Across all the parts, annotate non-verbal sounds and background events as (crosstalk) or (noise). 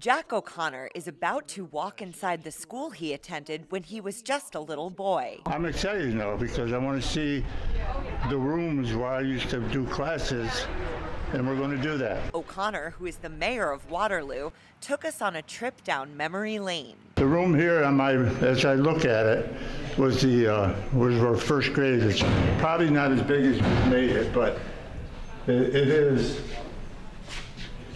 Jack O'Connor is about to walk inside the school he attended when he was just a little boy. I'm excited now because I want to see the rooms where I used to do classes, and we're going to do that. O'Connor, who is the mayor of Waterloo, took us on a trip down memory lane. The room here, on my, as I look at it, was the uh, was our first grade. It's probably not as big as we made it, but it, it is.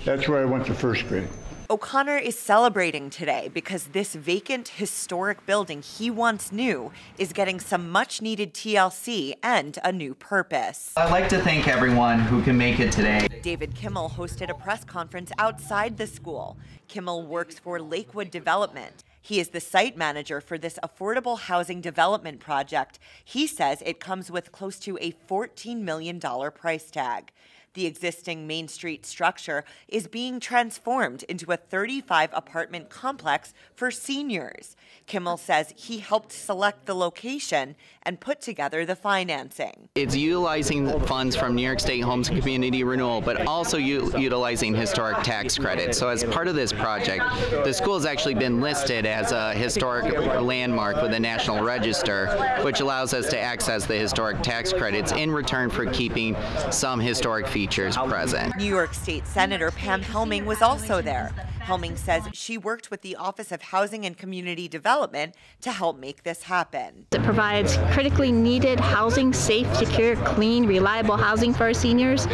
That's where I went to first grade. O'Connor is celebrating today because this vacant historic building he once knew is getting some much needed TLC and a new purpose. I'd like to thank everyone who can make it today. David Kimmel hosted a press conference outside the school. Kimmel works for Lakewood Development. He is the site manager for this affordable housing development project. He says it comes with close to a $14 million price tag. The existing Main Street structure is being transformed into a 35 apartment complex for seniors. Kimmel says he helped select the location and put together the financing. It's utilizing funds from New York State Homes and Community Renewal, but also utilizing historic tax credits. So, as part of this project, the school has actually been listed as a historic landmark with the National Register, which allows us to access the historic tax credits in return for keeping some historic features present. New York State Senator Pam Helming was also there. Helming says she worked with the Office of Housing and Community Development to help make this happen. It provides critically needed housing, safe, secure, clean, reliable housing for our seniors.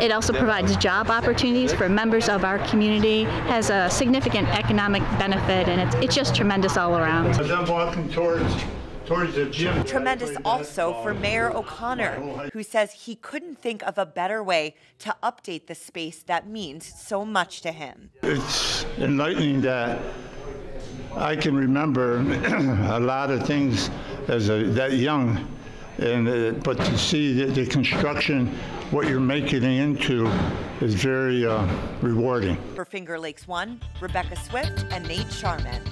It also provides job opportunities for members of our community, has a significant economic benefit, and it's, it's just tremendous all around. As I'm walking towards towards the gym. Tremendous also for Mayor O'Connor, who says he couldn't think of a better way to update the space that means so much to him. It's enlightening that I can remember (clears throat) a lot of things as a, that young, and uh, but to see the, the, construction, what you're making it into, is very uh, rewarding. For Finger Lakes One, Rebecca Swift and Nate Sharman.